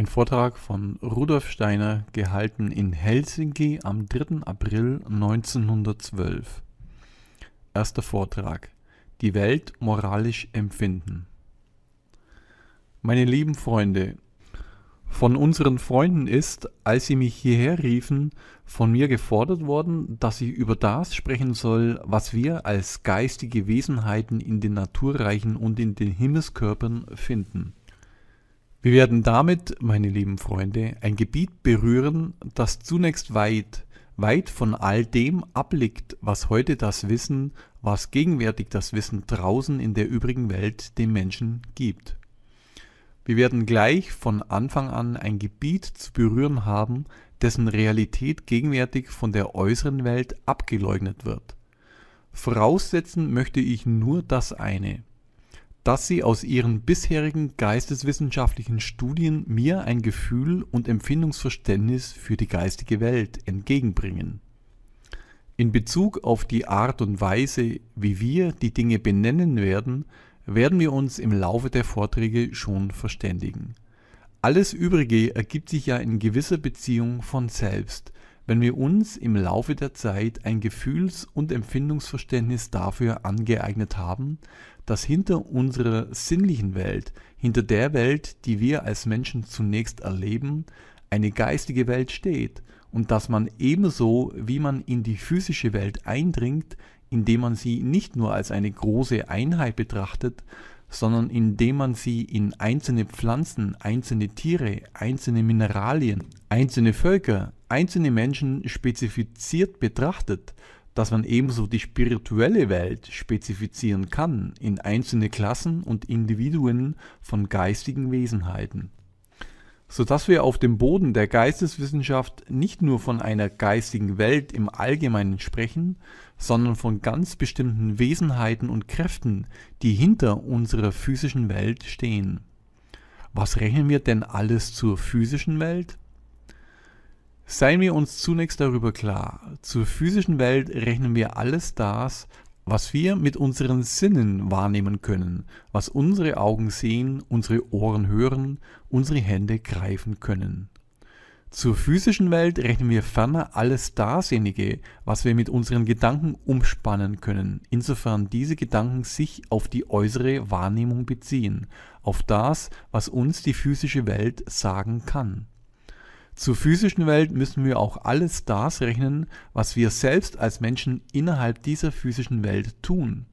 Ein Vortrag von Rudolf Steiner, gehalten in Helsinki am 3. April 1912. Erster Vortrag. Die Welt moralisch empfinden. Meine lieben Freunde, von unseren Freunden ist, als sie mich hierher riefen, von mir gefordert worden, dass ich über das sprechen soll, was wir als geistige Wesenheiten in den Naturreichen und in den Himmelskörpern finden. Wir werden damit, meine lieben Freunde, ein Gebiet berühren, das zunächst weit, weit von all dem abliegt, was heute das Wissen, was gegenwärtig das Wissen draußen in der übrigen Welt dem Menschen gibt. Wir werden gleich von Anfang an ein Gebiet zu berühren haben, dessen Realität gegenwärtig von der äußeren Welt abgeleugnet wird. Voraussetzen möchte ich nur das eine dass sie aus ihren bisherigen geisteswissenschaftlichen Studien mir ein Gefühl und Empfindungsverständnis für die geistige Welt entgegenbringen. In Bezug auf die Art und Weise, wie wir die Dinge benennen werden, werden wir uns im Laufe der Vorträge schon verständigen. Alles Übrige ergibt sich ja in gewisser Beziehung von selbst, wenn wir uns im Laufe der Zeit ein Gefühls- und Empfindungsverständnis dafür angeeignet haben, dass hinter unserer sinnlichen Welt, hinter der Welt, die wir als Menschen zunächst erleben, eine geistige Welt steht und dass man ebenso wie man in die physische Welt eindringt, indem man sie nicht nur als eine große Einheit betrachtet, sondern indem man sie in einzelne Pflanzen, einzelne Tiere, einzelne Mineralien, einzelne Völker, einzelne Menschen spezifiziert betrachtet, dass man ebenso die spirituelle Welt spezifizieren kann in einzelne Klassen und Individuen von geistigen Wesenheiten, so dass wir auf dem Boden der Geisteswissenschaft nicht nur von einer geistigen Welt im Allgemeinen sprechen, sondern von ganz bestimmten Wesenheiten und Kräften, die hinter unserer physischen Welt stehen. Was rechnen wir denn alles zur physischen Welt? Seien wir uns zunächst darüber klar, zur physischen Welt rechnen wir alles das, was wir mit unseren Sinnen wahrnehmen können, was unsere Augen sehen, unsere Ohren hören, unsere Hände greifen können. Zur physischen Welt rechnen wir ferner alles dasjenige, was wir mit unseren Gedanken umspannen können, insofern diese Gedanken sich auf die äußere Wahrnehmung beziehen, auf das, was uns die physische Welt sagen kann. Zur physischen Welt müssen wir auch alles das rechnen, was wir selbst als Menschen innerhalb dieser physischen Welt tun.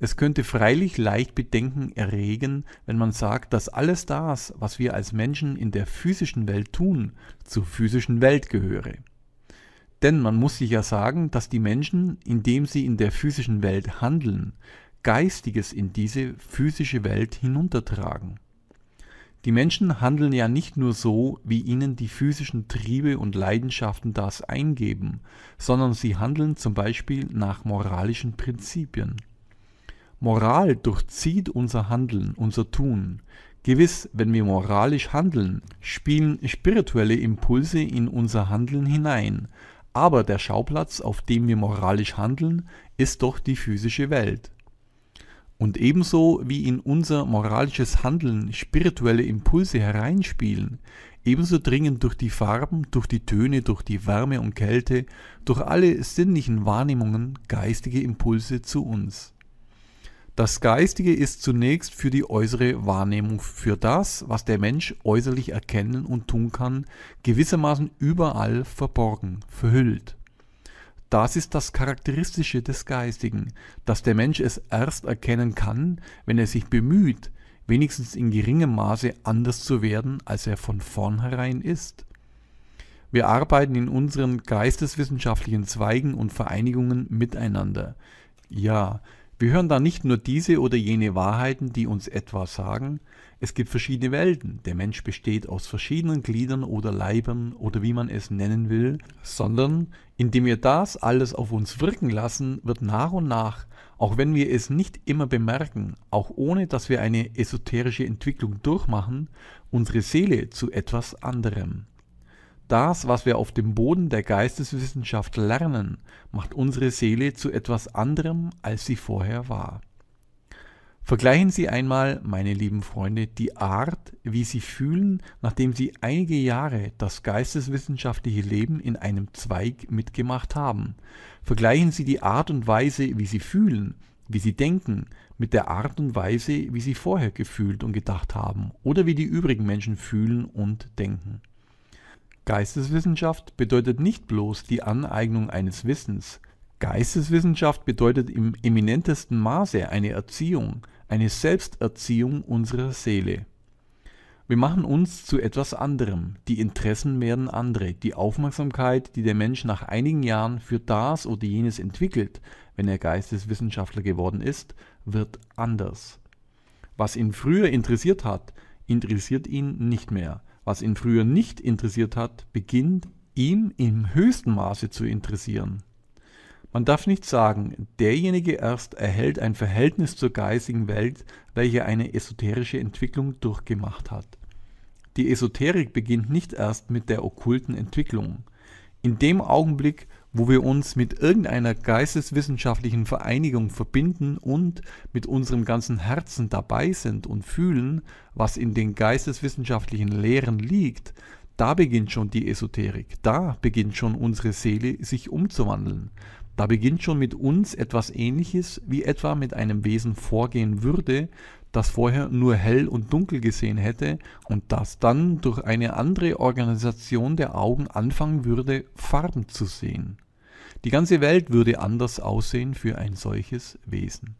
Es könnte freilich leicht Bedenken erregen, wenn man sagt, dass alles das, was wir als Menschen in der physischen Welt tun, zur physischen Welt gehöre. Denn man muss sich ja sagen, dass die Menschen, indem sie in der physischen Welt handeln, Geistiges in diese physische Welt hinuntertragen. Die Menschen handeln ja nicht nur so, wie ihnen die physischen Triebe und Leidenschaften das eingeben, sondern sie handeln zum Beispiel nach moralischen Prinzipien. Moral durchzieht unser Handeln, unser Tun. Gewiss, wenn wir moralisch handeln, spielen spirituelle Impulse in unser Handeln hinein, aber der Schauplatz, auf dem wir moralisch handeln, ist doch die physische Welt. Und ebenso wie in unser moralisches Handeln spirituelle Impulse hereinspielen, ebenso dringen durch die Farben, durch die Töne, durch die Wärme und Kälte, durch alle sinnlichen Wahrnehmungen geistige Impulse zu uns. Das Geistige ist zunächst für die äußere Wahrnehmung, für das, was der Mensch äußerlich erkennen und tun kann, gewissermaßen überall verborgen, verhüllt. Das ist das Charakteristische des Geistigen, dass der Mensch es erst erkennen kann, wenn er sich bemüht, wenigstens in geringem Maße anders zu werden, als er von vornherein ist. Wir arbeiten in unseren geisteswissenschaftlichen Zweigen und Vereinigungen miteinander. Ja, wir hören da nicht nur diese oder jene Wahrheiten, die uns etwas sagen, es gibt verschiedene Welten. Der Mensch besteht aus verschiedenen Gliedern oder Leibern oder wie man es nennen will, sondern indem wir das alles auf uns wirken lassen, wird nach und nach, auch wenn wir es nicht immer bemerken, auch ohne dass wir eine esoterische Entwicklung durchmachen, unsere Seele zu etwas anderem. Das, was wir auf dem Boden der Geisteswissenschaft lernen, macht unsere Seele zu etwas anderem, als sie vorher war. Vergleichen Sie einmal, meine lieben Freunde, die Art, wie Sie fühlen, nachdem Sie einige Jahre das geisteswissenschaftliche Leben in einem Zweig mitgemacht haben. Vergleichen Sie die Art und Weise, wie Sie fühlen, wie Sie denken, mit der Art und Weise, wie Sie vorher gefühlt und gedacht haben oder wie die übrigen Menschen fühlen und denken. Geisteswissenschaft bedeutet nicht bloß die Aneignung eines Wissens. Geisteswissenschaft bedeutet im eminentesten Maße eine Erziehung, eine Selbsterziehung unserer Seele. Wir machen uns zu etwas anderem, die Interessen werden andere, die Aufmerksamkeit, die der Mensch nach einigen Jahren für das oder jenes entwickelt, wenn er Geisteswissenschaftler geworden ist, wird anders. Was ihn früher interessiert hat, interessiert ihn nicht mehr. Was ihn früher nicht interessiert hat, beginnt ihm im höchsten Maße zu interessieren. Man darf nicht sagen, derjenige erst erhält ein Verhältnis zur geistigen Welt, welche eine esoterische Entwicklung durchgemacht hat. Die Esoterik beginnt nicht erst mit der okkulten Entwicklung. In dem Augenblick, wo wir uns mit irgendeiner geisteswissenschaftlichen Vereinigung verbinden und mit unserem ganzen Herzen dabei sind und fühlen, was in den geisteswissenschaftlichen Lehren liegt, da beginnt schon die Esoterik, da beginnt schon unsere Seele sich umzuwandeln, da beginnt schon mit uns etwas Ähnliches, wie etwa mit einem Wesen vorgehen würde, das vorher nur hell und dunkel gesehen hätte und das dann durch eine andere Organisation der Augen anfangen würde, Farben zu sehen. Die ganze Welt würde anders aussehen für ein solches Wesen.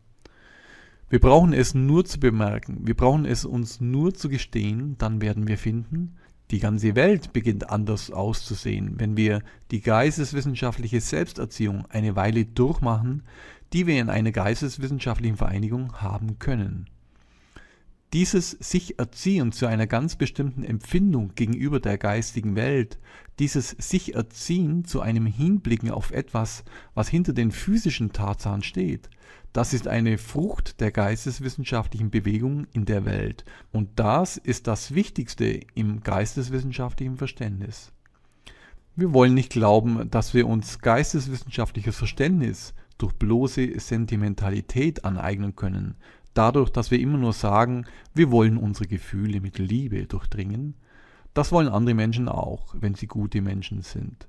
Wir brauchen es nur zu bemerken, wir brauchen es uns nur zu gestehen, dann werden wir finden, die ganze Welt beginnt anders auszusehen, wenn wir die geisteswissenschaftliche Selbsterziehung eine Weile durchmachen, die wir in einer geisteswissenschaftlichen Vereinigung haben können. Dieses sich erziehen zu einer ganz bestimmten Empfindung gegenüber der geistigen Welt, dieses sich erziehen zu einem Hinblicken auf etwas, was hinter den physischen Tatsachen steht, das ist eine Frucht der geisteswissenschaftlichen Bewegung in der Welt und das ist das Wichtigste im geisteswissenschaftlichen Verständnis. Wir wollen nicht glauben, dass wir uns geisteswissenschaftliches Verständnis durch bloße Sentimentalität aneignen können, dadurch, dass wir immer nur sagen, wir wollen unsere Gefühle mit Liebe durchdringen. Das wollen andere Menschen auch, wenn sie gute Menschen sind.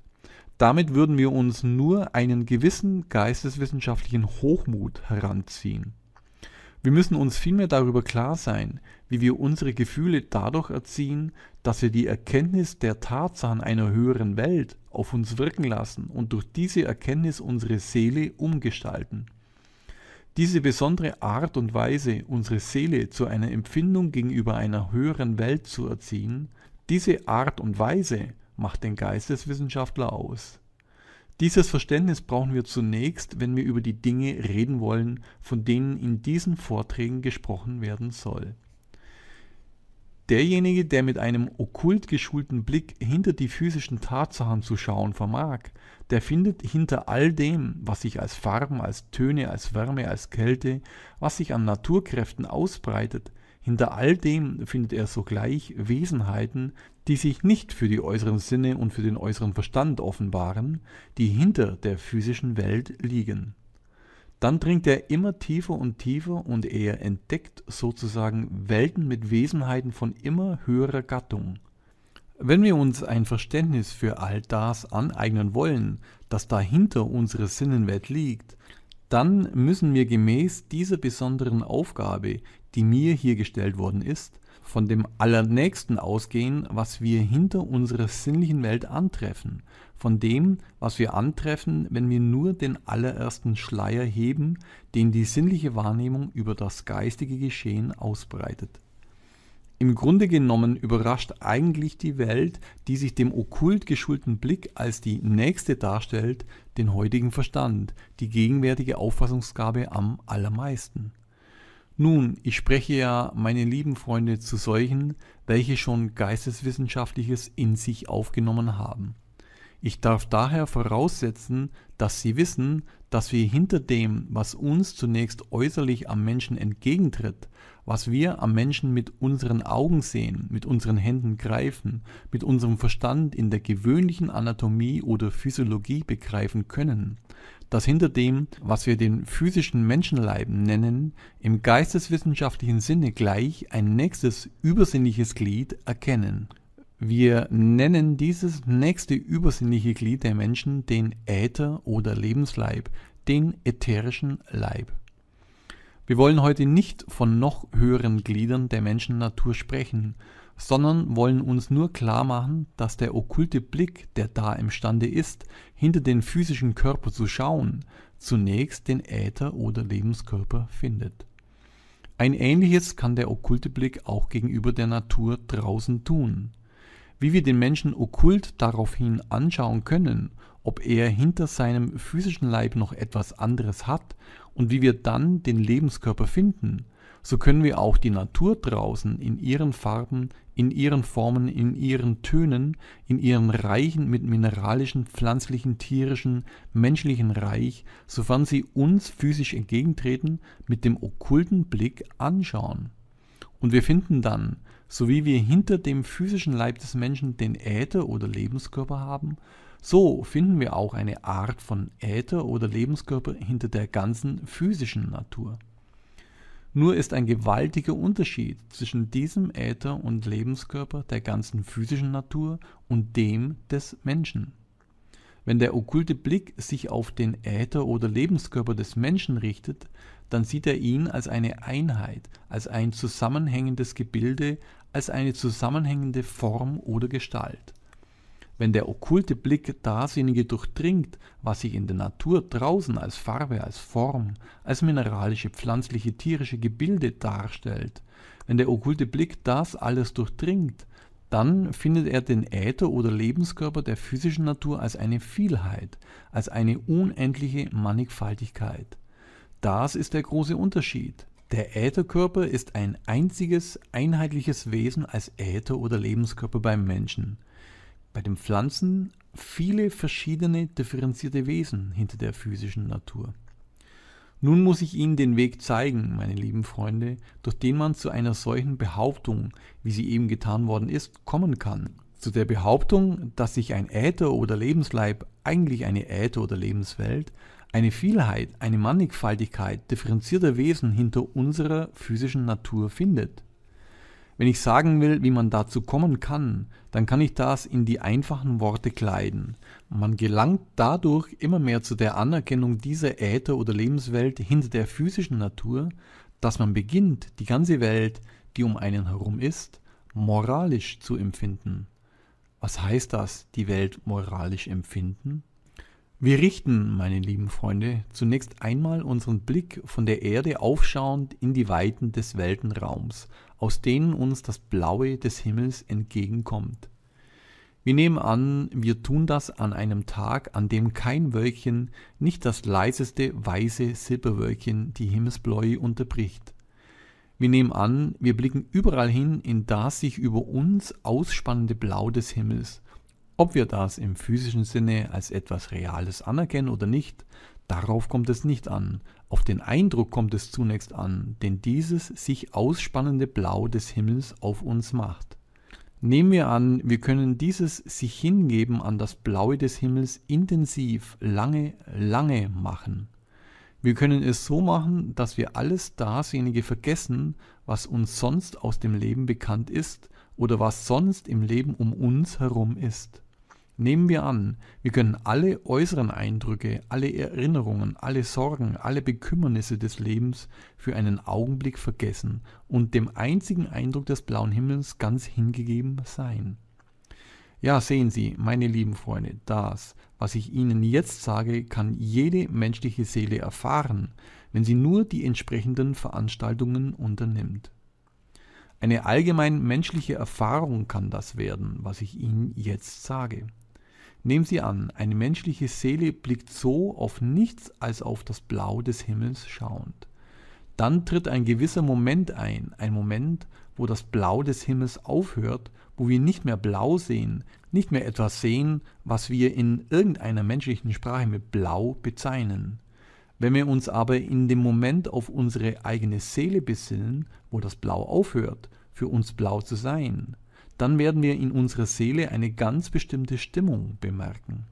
Damit würden wir uns nur einen gewissen geisteswissenschaftlichen Hochmut heranziehen. Wir müssen uns vielmehr darüber klar sein, wie wir unsere Gefühle dadurch erziehen, dass wir die Erkenntnis der Tatsachen einer höheren Welt auf uns wirken lassen und durch diese Erkenntnis unsere Seele umgestalten. Diese besondere Art und Weise, unsere Seele zu einer Empfindung gegenüber einer höheren Welt zu erziehen, diese Art und Weise macht den Geisteswissenschaftler aus. Dieses Verständnis brauchen wir zunächst, wenn wir über die Dinge reden wollen, von denen in diesen Vorträgen gesprochen werden soll. Derjenige, der mit einem okkult geschulten Blick hinter die physischen Tatsachen zu schauen vermag, der findet hinter all dem, was sich als Farben, als Töne, als Wärme, als Kälte, was sich an Naturkräften ausbreitet, hinter all dem findet er sogleich Wesenheiten, die sich nicht für die äußeren Sinne und für den äußeren Verstand offenbaren, die hinter der physischen Welt liegen. Dann dringt er immer tiefer und tiefer und er entdeckt sozusagen Welten mit Wesenheiten von immer höherer Gattung. Wenn wir uns ein Verständnis für all das aneignen wollen, das dahinter unserer Sinnenwelt liegt, dann müssen wir gemäß dieser besonderen Aufgabe, die mir hier gestellt worden ist, von dem Allernächsten ausgehen, was wir hinter unserer sinnlichen Welt antreffen, von dem, was wir antreffen, wenn wir nur den allerersten Schleier heben, den die sinnliche Wahrnehmung über das geistige Geschehen ausbreitet. Im Grunde genommen überrascht eigentlich die Welt, die sich dem okkult geschulten Blick als die nächste darstellt, den heutigen Verstand, die gegenwärtige Auffassungsgabe am allermeisten. Nun, ich spreche ja, meine lieben Freunde, zu solchen, welche schon Geisteswissenschaftliches in sich aufgenommen haben. Ich darf daher voraussetzen, dass Sie wissen, dass wir hinter dem, was uns zunächst äußerlich am Menschen entgegentritt, was wir am Menschen mit unseren Augen sehen, mit unseren Händen greifen, mit unserem Verstand in der gewöhnlichen Anatomie oder Physiologie begreifen können, dass hinter dem, was wir den physischen Menschenleib nennen, im geisteswissenschaftlichen Sinne gleich ein nächstes übersinnliches Glied erkennen. Wir nennen dieses nächste übersinnliche Glied der Menschen den Äther oder Lebensleib, den ätherischen Leib. Wir wollen heute nicht von noch höheren Gliedern der Menschennatur sprechen, sondern wollen uns nur klar machen, dass der okkulte Blick, der da imstande ist, hinter den physischen Körper zu schauen, zunächst den Äther oder Lebenskörper findet. Ein ähnliches kann der okkulte Blick auch gegenüber der Natur draußen tun. Wie wir den Menschen okkult daraufhin anschauen können, ob er hinter seinem physischen Leib noch etwas anderes hat und wie wir dann den Lebenskörper finden, so können wir auch die Natur draußen in ihren Farben, in ihren Formen, in ihren Tönen, in ihren Reichen mit mineralischen, pflanzlichen, tierischen, menschlichen Reich, sofern sie uns physisch entgegentreten, mit dem okkulten Blick anschauen. Und wir finden dann, so wie wir hinter dem physischen Leib des Menschen den Äther oder Lebenskörper haben, so finden wir auch eine Art von Äther oder Lebenskörper hinter der ganzen physischen Natur. Nur ist ein gewaltiger Unterschied zwischen diesem Äther und Lebenskörper der ganzen physischen Natur und dem des Menschen. Wenn der okkulte Blick sich auf den Äther oder Lebenskörper des Menschen richtet, dann sieht er ihn als eine Einheit, als ein zusammenhängendes Gebilde, als eine zusammenhängende Form oder Gestalt. Wenn der okkulte Blick dasjenige durchdringt, was sich in der Natur draußen als Farbe, als Form, als mineralische, pflanzliche, tierische Gebilde darstellt, wenn der okkulte Blick das alles durchdringt, dann findet er den Äther oder Lebenskörper der physischen Natur als eine Vielheit, als eine unendliche Mannigfaltigkeit. Das ist der große Unterschied. Der Ätherkörper ist ein einziges, einheitliches Wesen als Äther oder Lebenskörper beim Menschen bei den Pflanzen viele verschiedene differenzierte Wesen hinter der physischen Natur. Nun muss ich Ihnen den Weg zeigen, meine lieben Freunde, durch den man zu einer solchen Behauptung, wie sie eben getan worden ist, kommen kann. Zu der Behauptung, dass sich ein Äther oder Lebensleib, eigentlich eine Äther oder Lebenswelt, eine Vielheit, eine Mannigfaltigkeit differenzierter Wesen hinter unserer physischen Natur findet. Wenn ich sagen will, wie man dazu kommen kann, dann kann ich das in die einfachen Worte kleiden. Man gelangt dadurch immer mehr zu der Anerkennung dieser Äther- oder Lebenswelt hinter der physischen Natur, dass man beginnt, die ganze Welt, die um einen herum ist, moralisch zu empfinden. Was heißt das, die Welt moralisch empfinden? Wir richten, meine lieben Freunde, zunächst einmal unseren Blick von der Erde aufschauend in die Weiten des Weltenraums, aus denen uns das Blaue des Himmels entgegenkommt. Wir nehmen an, wir tun das an einem Tag, an dem kein Wölkchen, nicht das leiseste weiße Silberwölkchen die Himmelsbläue unterbricht. Wir nehmen an, wir blicken überall hin in das sich über uns ausspannende Blau des Himmels, ob wir das im physischen Sinne als etwas Reales anerkennen oder nicht, darauf kommt es nicht an. Auf den Eindruck kommt es zunächst an, den dieses sich ausspannende Blau des Himmels auf uns macht. Nehmen wir an, wir können dieses sich hingeben an das Blaue des Himmels intensiv, lange, lange machen. Wir können es so machen, dass wir alles dasjenige vergessen, was uns sonst aus dem Leben bekannt ist oder was sonst im Leben um uns herum ist. Nehmen wir an, wir können alle äußeren Eindrücke, alle Erinnerungen, alle Sorgen, alle Bekümmernisse des Lebens für einen Augenblick vergessen und dem einzigen Eindruck des blauen Himmels ganz hingegeben sein. Ja, sehen Sie, meine lieben Freunde, das, was ich Ihnen jetzt sage, kann jede menschliche Seele erfahren, wenn sie nur die entsprechenden Veranstaltungen unternimmt. Eine allgemein menschliche Erfahrung kann das werden, was ich Ihnen jetzt sage. Nehmen Sie an, eine menschliche Seele blickt so auf nichts als auf das Blau des Himmels schauend. Dann tritt ein gewisser Moment ein, ein Moment, wo das Blau des Himmels aufhört, wo wir nicht mehr blau sehen, nicht mehr etwas sehen, was wir in irgendeiner menschlichen Sprache mit blau bezeichnen. Wenn wir uns aber in dem Moment auf unsere eigene Seele besinnen, wo das Blau aufhört, für uns blau zu sein, dann werden wir in unserer Seele eine ganz bestimmte Stimmung bemerken.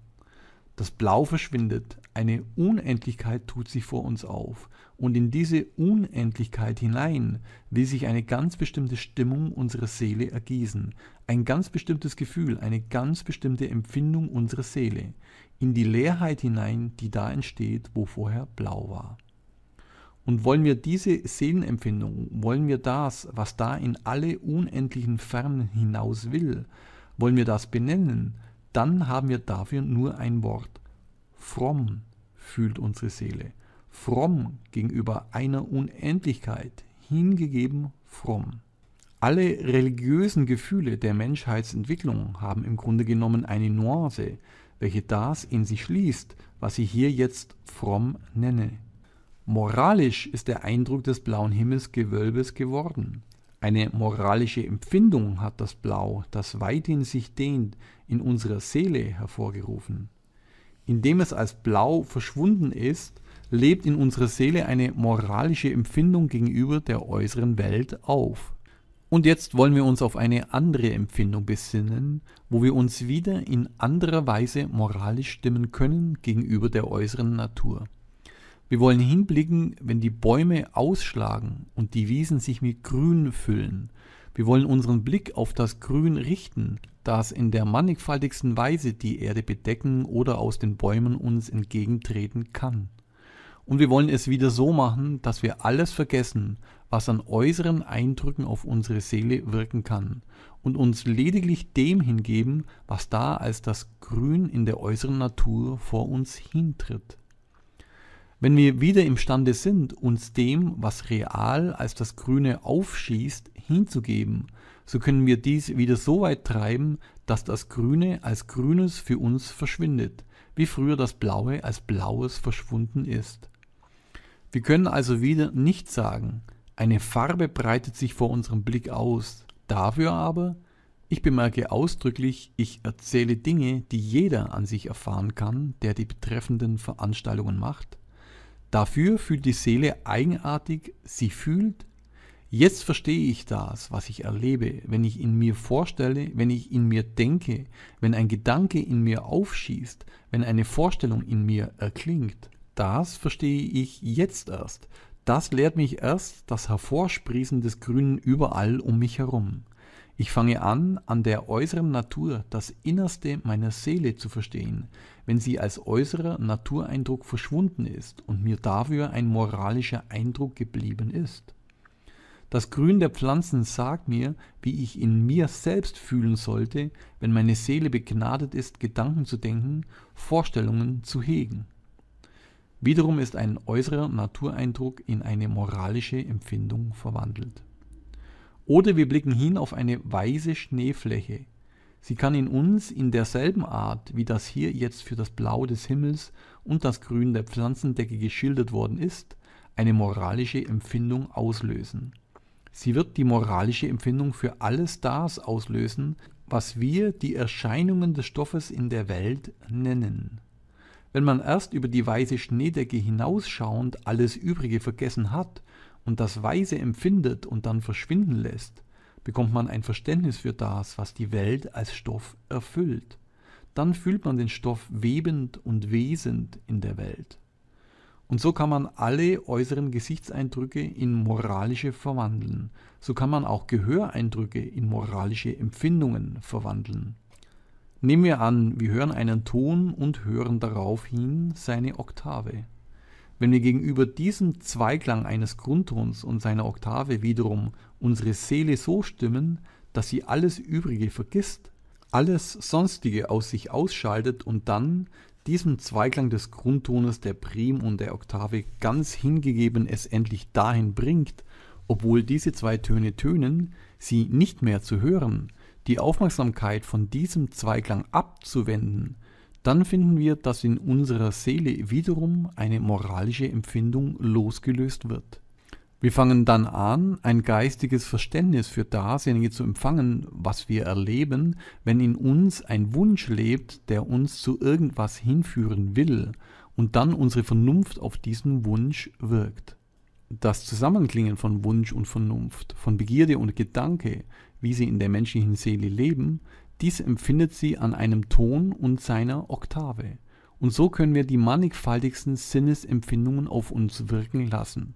Das Blau verschwindet, eine Unendlichkeit tut sich vor uns auf, und in diese Unendlichkeit hinein will sich eine ganz bestimmte Stimmung unserer Seele ergießen, ein ganz bestimmtes Gefühl, eine ganz bestimmte Empfindung unserer Seele, in die Leerheit hinein, die da entsteht, wo vorher blau war. Und wollen wir diese Seelenempfindung, wollen wir das, was da in alle unendlichen Fernen hinaus will, wollen wir das benennen, dann haben wir dafür nur ein Wort. Fromm fühlt unsere Seele. Fromm gegenüber einer Unendlichkeit, hingegeben fromm. Alle religiösen Gefühle der Menschheitsentwicklung haben im Grunde genommen eine Nuance, welche das in sich schließt, was ich hier jetzt fromm nenne. Moralisch ist der Eindruck des blauen Himmelsgewölbes geworden. Eine moralische Empfindung hat das Blau, das weithin sich dehnt, in unserer Seele hervorgerufen. Indem es als Blau verschwunden ist, lebt in unserer Seele eine moralische Empfindung gegenüber der äußeren Welt auf. Und jetzt wollen wir uns auf eine andere Empfindung besinnen, wo wir uns wieder in anderer Weise moralisch stimmen können gegenüber der äußeren Natur. Wir wollen hinblicken, wenn die Bäume ausschlagen und die Wiesen sich mit Grün füllen. Wir wollen unseren Blick auf das Grün richten, das in der mannigfaltigsten Weise die Erde bedecken oder aus den Bäumen uns entgegentreten kann. Und wir wollen es wieder so machen, dass wir alles vergessen, was an äußeren Eindrücken auf unsere Seele wirken kann, und uns lediglich dem hingeben, was da als das Grün in der äußeren Natur vor uns hintritt. Wenn wir wieder imstande sind, uns dem, was real als das Grüne aufschießt, hinzugeben, so können wir dies wieder so weit treiben, dass das Grüne als Grünes für uns verschwindet, wie früher das Blaue als Blaues verschwunden ist. Wir können also wieder nicht sagen, eine Farbe breitet sich vor unserem Blick aus. Dafür aber, ich bemerke ausdrücklich, ich erzähle Dinge, die jeder an sich erfahren kann, der die betreffenden Veranstaltungen macht, Dafür fühlt die Seele eigenartig, sie fühlt, jetzt verstehe ich das, was ich erlebe, wenn ich in mir vorstelle, wenn ich in mir denke, wenn ein Gedanke in mir aufschießt, wenn eine Vorstellung in mir erklingt. Das verstehe ich jetzt erst. Das lehrt mich erst das Hervorsprießen des Grünen überall um mich herum. Ich fange an, an der äußeren Natur das Innerste meiner Seele zu verstehen, wenn sie als äußerer Natureindruck verschwunden ist und mir dafür ein moralischer Eindruck geblieben ist. Das Grün der Pflanzen sagt mir, wie ich in mir selbst fühlen sollte, wenn meine Seele begnadet ist, Gedanken zu denken, Vorstellungen zu hegen. Wiederum ist ein äußerer Natureindruck in eine moralische Empfindung verwandelt. Oder wir blicken hin auf eine weiße Schneefläche. Sie kann in uns in derselben Art, wie das hier jetzt für das Blau des Himmels und das Grün der Pflanzendecke geschildert worden ist, eine moralische Empfindung auslösen. Sie wird die moralische Empfindung für alles das auslösen, was wir die Erscheinungen des Stoffes in der Welt nennen. Wenn man erst über die weiße Schneedecke hinausschauend alles Übrige vergessen hat und das Weise empfindet und dann verschwinden lässt, bekommt man ein Verständnis für das, was die Welt als Stoff erfüllt. Dann fühlt man den Stoff webend und wesend in der Welt. Und so kann man alle äußeren Gesichtseindrücke in moralische verwandeln. So kann man auch Gehöreindrücke in moralische Empfindungen verwandeln. Nehmen wir an, wir hören einen Ton und hören daraufhin seine Oktave. Wenn wir gegenüber diesem Zweiklang eines Grundtons und seiner Oktave wiederum unsere Seele so stimmen, dass sie alles Übrige vergisst, alles Sonstige aus sich ausschaltet und dann diesem Zweiklang des Grundtones der Prim und der Oktave ganz hingegeben es endlich dahin bringt, obwohl diese zwei Töne tönen, sie nicht mehr zu hören, die Aufmerksamkeit von diesem Zweiklang abzuwenden, dann finden wir, dass in unserer Seele wiederum eine moralische Empfindung losgelöst wird. Wir fangen dann an, ein geistiges Verständnis für dasjenige zu empfangen, was wir erleben, wenn in uns ein Wunsch lebt, der uns zu irgendwas hinführen will, und dann unsere Vernunft auf diesen Wunsch wirkt. Das Zusammenklingen von Wunsch und Vernunft, von Begierde und Gedanke, wie sie in der menschlichen Seele leben, dies empfindet sie an einem Ton und seiner Oktave. Und so können wir die mannigfaltigsten Sinnesempfindungen auf uns wirken lassen.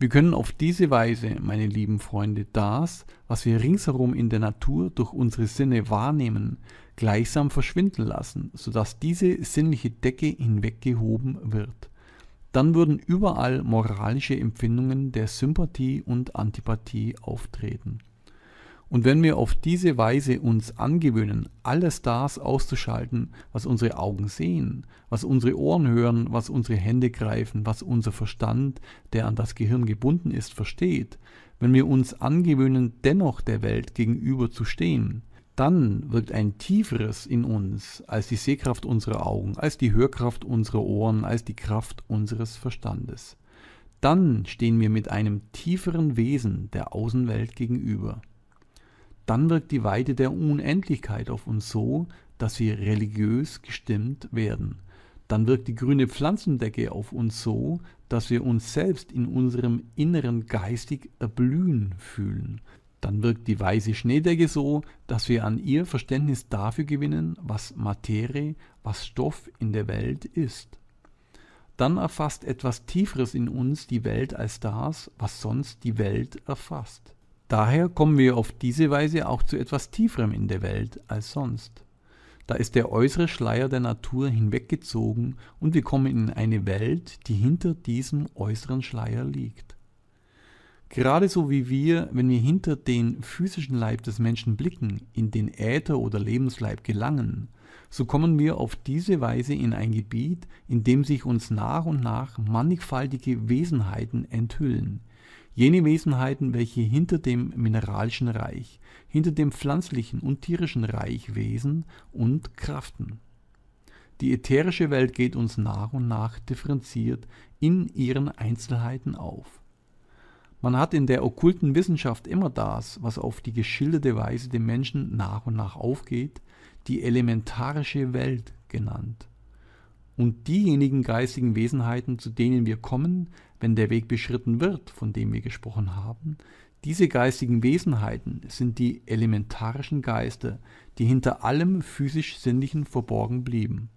Wir können auf diese Weise, meine lieben Freunde, das, was wir ringsherum in der Natur durch unsere Sinne wahrnehmen, gleichsam verschwinden lassen, sodass diese sinnliche Decke hinweggehoben wird. Dann würden überall moralische Empfindungen der Sympathie und Antipathie auftreten. Und wenn wir auf diese Weise uns angewöhnen, alles das auszuschalten, was unsere Augen sehen, was unsere Ohren hören, was unsere Hände greifen, was unser Verstand, der an das Gehirn gebunden ist, versteht, wenn wir uns angewöhnen, dennoch der Welt gegenüber zu stehen, dann wirkt ein tieferes in uns als die Sehkraft unserer Augen, als die Hörkraft unserer Ohren, als die Kraft unseres Verstandes. Dann stehen wir mit einem tieferen Wesen der Außenwelt gegenüber dann wirkt die Weite der Unendlichkeit auf uns so, dass wir religiös gestimmt werden. Dann wirkt die grüne Pflanzendecke auf uns so, dass wir uns selbst in unserem Inneren geistig erblühen fühlen. Dann wirkt die weiße Schneedecke so, dass wir an ihr Verständnis dafür gewinnen, was Materie, was Stoff in der Welt ist. Dann erfasst etwas Tieferes in uns die Welt als das, was sonst die Welt erfasst. Daher kommen wir auf diese Weise auch zu etwas Tieferem in der Welt als sonst. Da ist der äußere Schleier der Natur hinweggezogen und wir kommen in eine Welt, die hinter diesem äußeren Schleier liegt. Gerade so wie wir, wenn wir hinter den physischen Leib des Menschen blicken, in den Äther oder Lebensleib gelangen, so kommen wir auf diese Weise in ein Gebiet, in dem sich uns nach und nach mannigfaltige Wesenheiten enthüllen, Jene Wesenheiten, welche hinter dem mineralischen Reich, hinter dem pflanzlichen und tierischen Reich wesen und kraften. Die ätherische Welt geht uns nach und nach differenziert in ihren Einzelheiten auf. Man hat in der okkulten Wissenschaft immer das, was auf die geschilderte Weise dem Menschen nach und nach aufgeht, die elementarische Welt genannt. Und diejenigen geistigen Wesenheiten, zu denen wir kommen, wenn der Weg beschritten wird, von dem wir gesprochen haben, diese geistigen Wesenheiten sind die elementarischen Geister, die hinter allem physisch-sinnlichen verborgen blieben.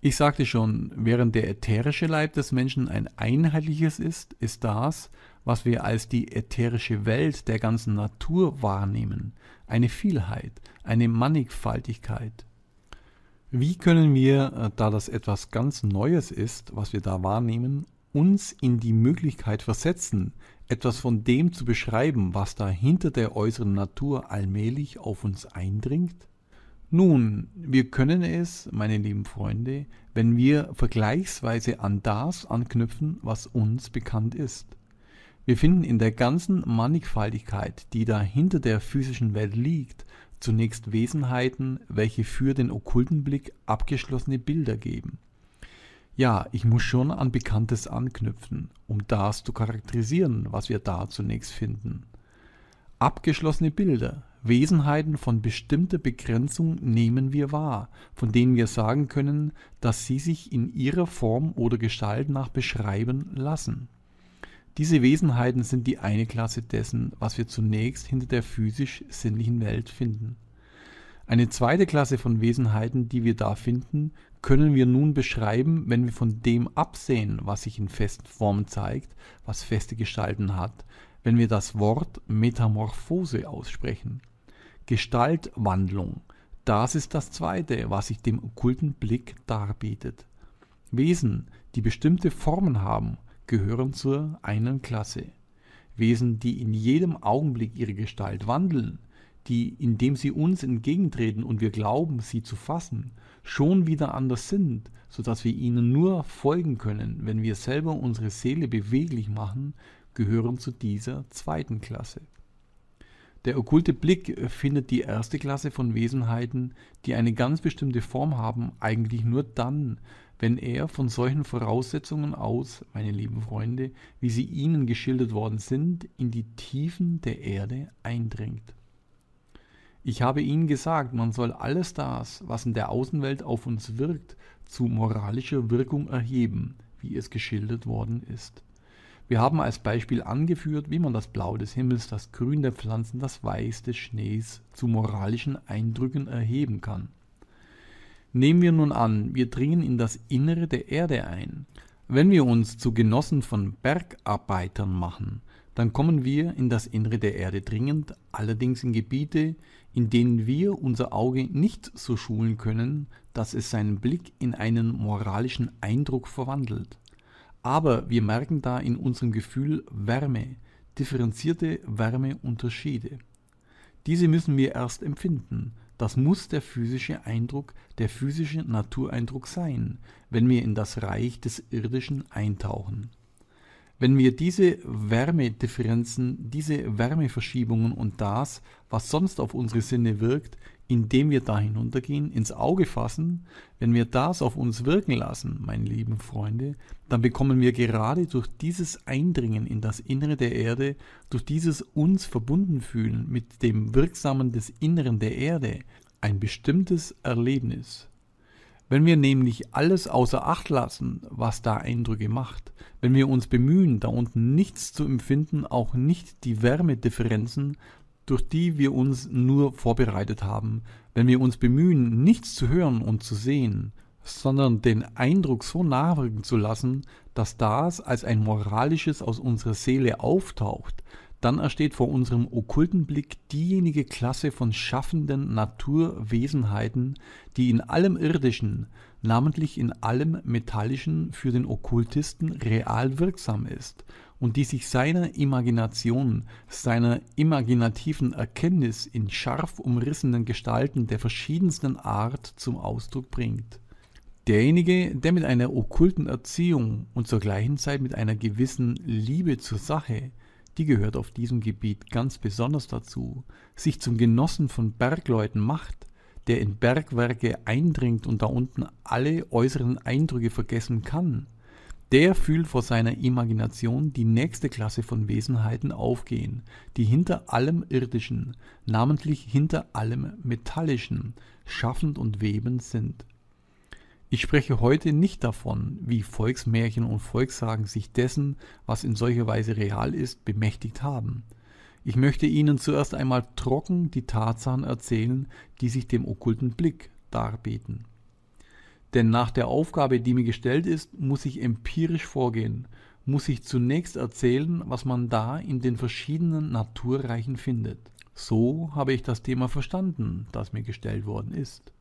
Ich sagte schon, während der ätherische Leib des Menschen ein einheitliches ist, ist das, was wir als die ätherische Welt der ganzen Natur wahrnehmen, eine Vielheit, eine Mannigfaltigkeit. Wie können wir, äh, da das etwas ganz Neues ist, was wir da wahrnehmen, uns in die Möglichkeit versetzen, etwas von dem zu beschreiben, was da hinter der äußeren Natur allmählich auf uns eindringt? Nun, wir können es, meine lieben Freunde, wenn wir vergleichsweise an das anknüpfen, was uns bekannt ist. Wir finden in der ganzen Mannigfaltigkeit, die da hinter der physischen Welt liegt, zunächst Wesenheiten, welche für den okkulten Blick abgeschlossene Bilder geben. Ja, ich muss schon an Bekanntes anknüpfen, um das zu charakterisieren, was wir da zunächst finden. Abgeschlossene Bilder, Wesenheiten von bestimmter Begrenzung nehmen wir wahr, von denen wir sagen können, dass sie sich in ihrer Form oder Gestalt nach beschreiben lassen. Diese Wesenheiten sind die eine Klasse dessen, was wir zunächst hinter der physisch-sinnlichen Welt finden. Eine zweite Klasse von Wesenheiten, die wir da finden, können wir nun beschreiben, wenn wir von dem absehen, was sich in festen Formen zeigt, was feste Gestalten hat, wenn wir das Wort Metamorphose aussprechen. Gestaltwandlung, das ist das Zweite, was sich dem okkulten Blick darbietet. Wesen, die bestimmte Formen haben, gehören zur einen Klasse. Wesen, die in jedem Augenblick ihre Gestalt wandeln, die, indem sie uns entgegentreten und wir glauben, sie zu fassen, schon wieder anders sind, so dass wir ihnen nur folgen können, wenn wir selber unsere Seele beweglich machen, gehören zu dieser zweiten Klasse. Der okkulte Blick findet die erste Klasse von Wesenheiten, die eine ganz bestimmte Form haben, eigentlich nur dann, wenn er von solchen Voraussetzungen aus, meine lieben Freunde, wie sie Ihnen geschildert worden sind, in die Tiefen der Erde eindringt. Ich habe Ihnen gesagt, man soll alles das, was in der Außenwelt auf uns wirkt, zu moralischer Wirkung erheben, wie es geschildert worden ist. Wir haben als Beispiel angeführt, wie man das Blau des Himmels, das Grün der Pflanzen, das Weiß des Schnees zu moralischen Eindrücken erheben kann. Nehmen wir nun an, wir dringen in das Innere der Erde ein. Wenn wir uns zu Genossen von Bergarbeitern machen, dann kommen wir in das Innere der Erde dringend, allerdings in Gebiete, in denen wir unser Auge nicht so schulen können, dass es seinen Blick in einen moralischen Eindruck verwandelt. Aber wir merken da in unserem Gefühl Wärme, differenzierte Wärmeunterschiede. Diese müssen wir erst empfinden, das muss der physische Eindruck, der physische Natureindruck sein, wenn wir in das Reich des Irdischen eintauchen. Wenn wir diese Wärmedifferenzen, diese Wärmeverschiebungen und das, was sonst auf unsere Sinne wirkt, indem wir da hinuntergehen, ins Auge fassen, wenn wir das auf uns wirken lassen, meine lieben Freunde, dann bekommen wir gerade durch dieses Eindringen in das Innere der Erde, durch dieses uns verbunden fühlen mit dem Wirksamen des Inneren der Erde, ein bestimmtes Erlebnis. Wenn wir nämlich alles außer Acht lassen, was da Eindrücke macht, wenn wir uns bemühen, da unten nichts zu empfinden, auch nicht die Wärmedifferenzen, durch die wir uns nur vorbereitet haben, wenn wir uns bemühen, nichts zu hören und zu sehen, sondern den Eindruck so nachwirken zu lassen, dass das als ein moralisches aus unserer Seele auftaucht, dann ersteht vor unserem okkulten Blick diejenige Klasse von schaffenden Naturwesenheiten, die in allem Irdischen, namentlich in allem Metallischen für den Okkultisten real wirksam ist und die sich seiner Imagination, seiner imaginativen Erkenntnis in scharf umrissenen Gestalten der verschiedensten Art zum Ausdruck bringt. Derjenige, der mit einer okkulten Erziehung und zur gleichen Zeit mit einer gewissen Liebe zur Sache, die gehört auf diesem Gebiet ganz besonders dazu, sich zum Genossen von Bergleuten macht, der in Bergwerke eindringt und da unten alle äußeren Eindrücke vergessen kann, der fühlt vor seiner Imagination die nächste Klasse von Wesenheiten aufgehen, die hinter allem Irdischen, namentlich hinter allem Metallischen, schaffend und webend sind. Ich spreche heute nicht davon, wie Volksmärchen und Volkssagen sich dessen, was in solcher Weise real ist, bemächtigt haben. Ich möchte Ihnen zuerst einmal trocken die Tatsachen erzählen, die sich dem okkulten Blick darbieten. Denn nach der Aufgabe, die mir gestellt ist, muss ich empirisch vorgehen, muss ich zunächst erzählen, was man da in den verschiedenen Naturreichen findet. So habe ich das Thema verstanden, das mir gestellt worden ist.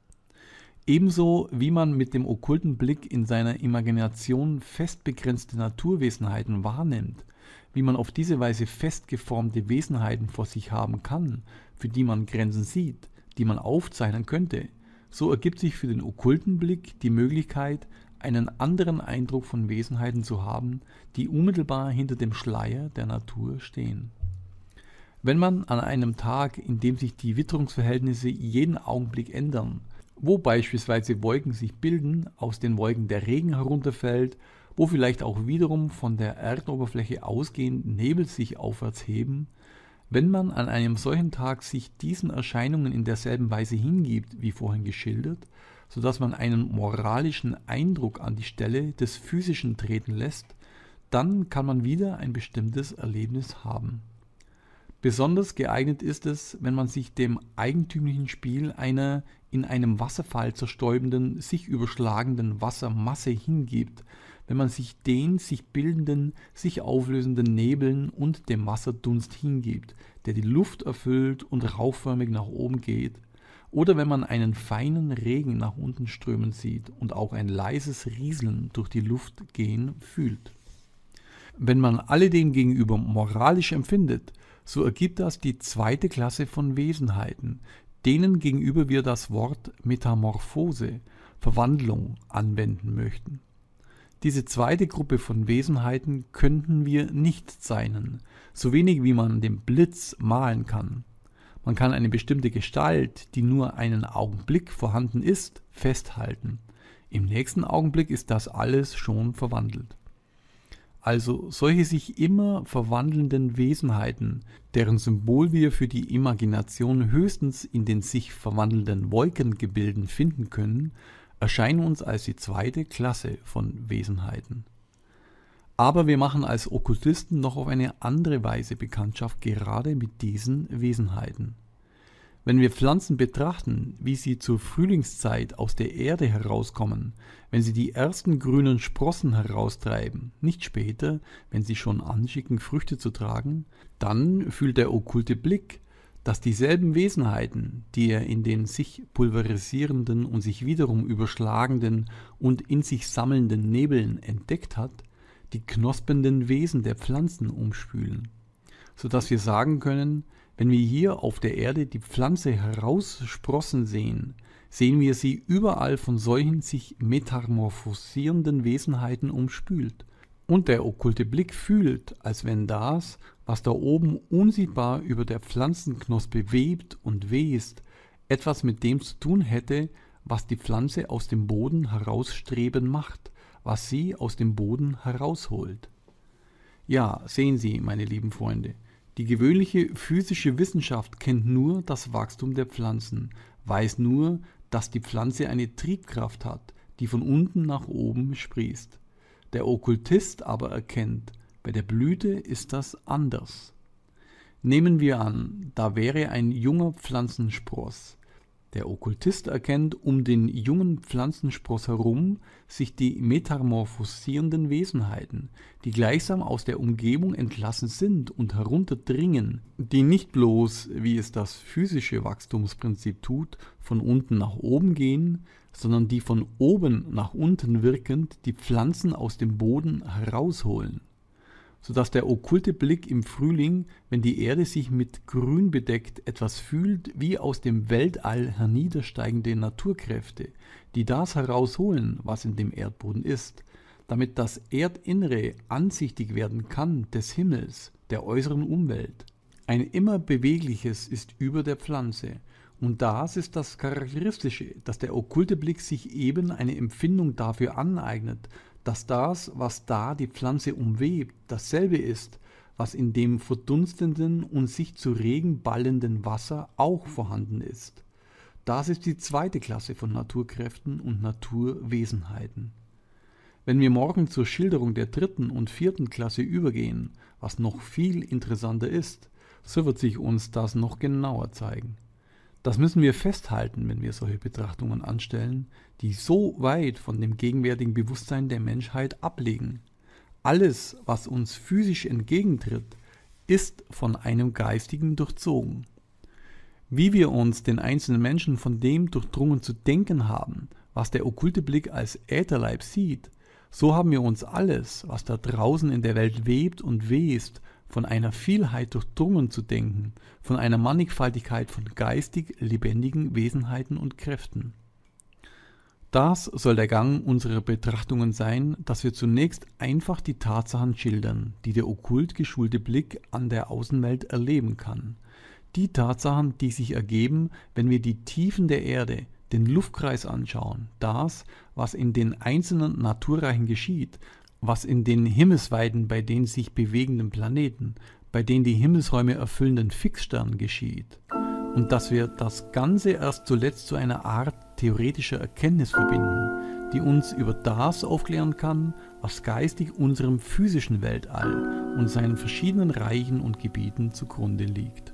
Ebenso wie man mit dem okkulten Blick in seiner Imagination fest begrenzte Naturwesenheiten wahrnimmt, wie man auf diese Weise festgeformte Wesenheiten vor sich haben kann, für die man Grenzen sieht, die man aufzeichnen könnte, so ergibt sich für den okkulten Blick die Möglichkeit, einen anderen Eindruck von Wesenheiten zu haben, die unmittelbar hinter dem Schleier der Natur stehen. Wenn man an einem Tag, in dem sich die Witterungsverhältnisse jeden Augenblick ändern, wo beispielsweise Wolken sich bilden, aus den Wolken der Regen herunterfällt, wo vielleicht auch wiederum von der Erdoberfläche ausgehend Nebel sich aufwärts heben, wenn man an einem solchen Tag sich diesen Erscheinungen in derselben Weise hingibt, wie vorhin geschildert, so dass man einen moralischen Eindruck an die Stelle des Physischen treten lässt, dann kann man wieder ein bestimmtes Erlebnis haben. Besonders geeignet ist es, wenn man sich dem eigentümlichen Spiel einer in einem Wasserfall zerstäubenden, sich überschlagenden Wassermasse hingibt, wenn man sich den sich bildenden, sich auflösenden Nebeln und dem Wasserdunst hingibt, der die Luft erfüllt und rauchförmig nach oben geht, oder wenn man einen feinen Regen nach unten strömen sieht und auch ein leises Rieseln durch die Luft gehen fühlt. Wenn man alledem gegenüber moralisch empfindet, so ergibt das die zweite Klasse von Wesenheiten, denen gegenüber wir das Wort Metamorphose, Verwandlung anwenden möchten. Diese zweite Gruppe von Wesenheiten könnten wir nicht zeichnen, so wenig wie man den Blitz malen kann. Man kann eine bestimmte Gestalt, die nur einen Augenblick vorhanden ist, festhalten. Im nächsten Augenblick ist das alles schon verwandelt. Also solche sich immer verwandelnden Wesenheiten, deren Symbol wir für die Imagination höchstens in den sich verwandelnden Wolkengebilden finden können, erscheinen uns als die zweite Klasse von Wesenheiten. Aber wir machen als Okkultisten noch auf eine andere Weise Bekanntschaft gerade mit diesen Wesenheiten. Wenn wir Pflanzen betrachten, wie sie zur Frühlingszeit aus der Erde herauskommen, wenn sie die ersten grünen Sprossen heraustreiben, nicht später, wenn sie schon anschicken, Früchte zu tragen, dann fühlt der okkulte Blick, dass dieselben Wesenheiten, die er in den sich pulverisierenden und sich wiederum überschlagenden und in sich sammelnden Nebeln entdeckt hat, die knospenden Wesen der Pflanzen umspülen, so dass wir sagen können, wenn wir hier auf der Erde die Pflanze heraussprossen sehen, sehen wir sie überall von solchen sich metamorphosierenden Wesenheiten umspült. Und der okkulte Blick fühlt, als wenn das, was da oben unsichtbar über der Pflanzenknospe webt und west, etwas mit dem zu tun hätte, was die Pflanze aus dem Boden herausstreben macht, was sie aus dem Boden herausholt. Ja, sehen Sie, meine lieben Freunde, die gewöhnliche physische Wissenschaft kennt nur das Wachstum der Pflanzen, weiß nur, dass die Pflanze eine Triebkraft hat, die von unten nach oben sprießt. Der Okkultist aber erkennt, bei der Blüte ist das anders. Nehmen wir an, da wäre ein junger Pflanzenspross. Der Okkultist erkennt um den jungen Pflanzenspross herum sich die metamorphosierenden Wesenheiten, die gleichsam aus der Umgebung entlassen sind und herunterdringen, die nicht bloß, wie es das physische Wachstumsprinzip tut, von unten nach oben gehen, sondern die von oben nach unten wirkend die Pflanzen aus dem Boden herausholen sodass der okkulte Blick im Frühling, wenn die Erde sich mit Grün bedeckt, etwas fühlt wie aus dem Weltall herniedersteigende Naturkräfte, die das herausholen, was in dem Erdboden ist, damit das Erdinnere ansichtig werden kann des Himmels, der äußeren Umwelt. Ein immer bewegliches ist über der Pflanze, und das ist das Charakteristische, dass der okkulte Blick sich eben eine Empfindung dafür aneignet, dass das, was da die Pflanze umwebt, dasselbe ist, was in dem verdunstenden und sich zu Regen ballenden Wasser auch vorhanden ist. Das ist die zweite Klasse von Naturkräften und Naturwesenheiten. Wenn wir morgen zur Schilderung der dritten und vierten Klasse übergehen, was noch viel interessanter ist, so wird sich uns das noch genauer zeigen. Das müssen wir festhalten, wenn wir solche Betrachtungen anstellen, die so weit von dem gegenwärtigen Bewusstsein der Menschheit ablegen. Alles, was uns physisch entgegentritt, ist von einem Geistigen durchzogen. Wie wir uns den einzelnen Menschen von dem durchdrungen zu denken haben, was der okkulte Blick als Ätherleib sieht, so haben wir uns alles, was da draußen in der Welt webt und west, von einer Vielheit durchdrungen zu denken, von einer Mannigfaltigkeit von geistig lebendigen Wesenheiten und Kräften. Das soll der Gang unserer Betrachtungen sein, dass wir zunächst einfach die Tatsachen schildern, die der okkult geschulte Blick an der Außenwelt erleben kann. Die Tatsachen, die sich ergeben, wenn wir die Tiefen der Erde, den Luftkreis anschauen, das, was in den einzelnen Naturreichen geschieht, was in den Himmelsweiten bei den sich bewegenden Planeten, bei den die Himmelsräume erfüllenden Fixsternen geschieht. Und dass wir das Ganze erst zuletzt zu einer Art theoretischer Erkenntnis verbinden, die uns über das aufklären kann, was geistig unserem physischen Weltall und seinen verschiedenen Reichen und Gebieten zugrunde liegt.